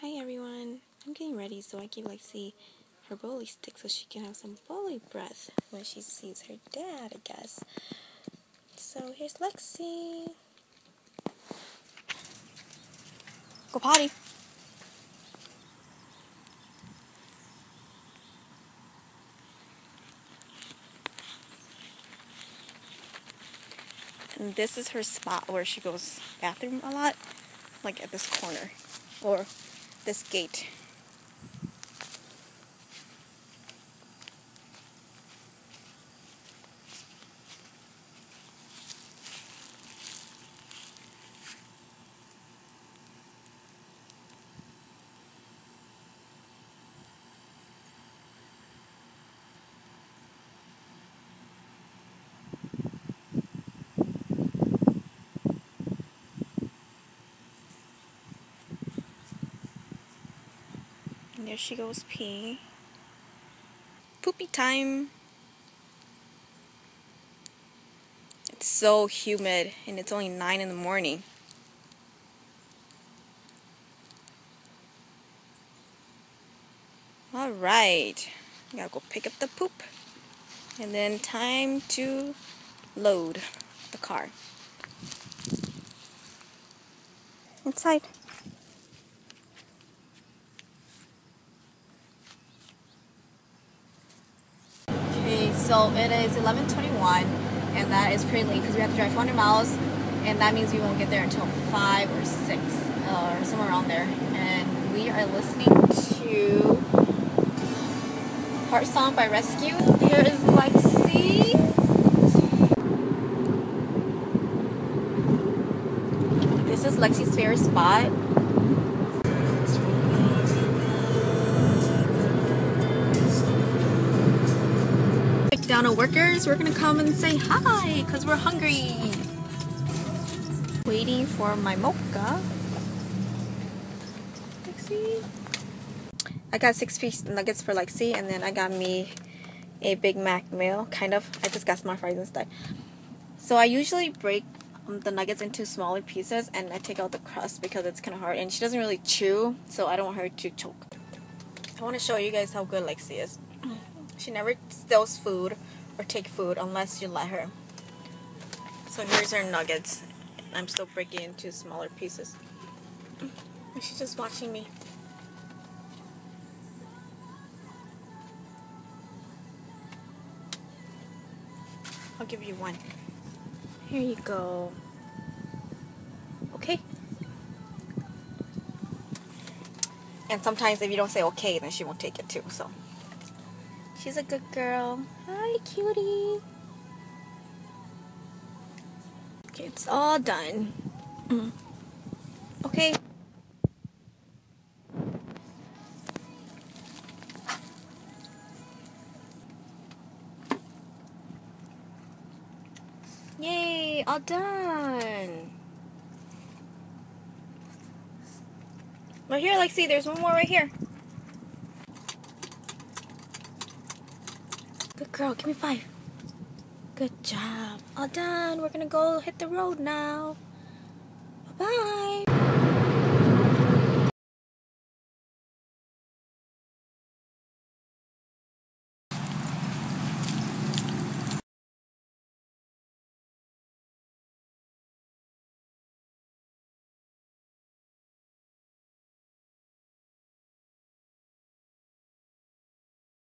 Hi everyone, I'm getting ready so I give Lexi her bully stick so she can have some bully breath when she sees her dad, I guess. So here's Lexi. Go potty. And this is her spot where she goes bathroom a lot, like at this corner or this gate. There she goes pee. Poopy time. It's so humid and it's only 9 in the morning. Alright, gotta go pick up the poop. And then time to load the car. Inside. So it is 11:21, and that is pretty late because we have to drive 400 miles, and that means we won't get there until five or six uh, or somewhere around there. And we are listening to Heart Song by Rescue. Here is Lexi. This is Lexi's favorite spot. Workers, we're gonna come and say hi because we're hungry. Waiting for my mocha. Lexi. I got six piece nuggets for Lexi and then I got me a Big Mac meal, kind of. I just got smart fries instead. So I usually break um, the nuggets into smaller pieces and I take out the crust because it's kind of hard and she doesn't really chew so I don't want her to choke. I want to show you guys how good Lexi is. She never steals food or take food unless you let her. So here's her nuggets. I'm still breaking into smaller pieces. She's just watching me. I'll give you one. Here you go. Okay. And sometimes if you don't say okay, then she won't take it too, so. She's a good girl. Hi, cutie. Okay, it's all done. Mm. Okay. Yay, all done. Right here, like, see, there's one more right here. Good girl, give me five. Good job. All done. We're gonna go hit the road now. Bye-bye.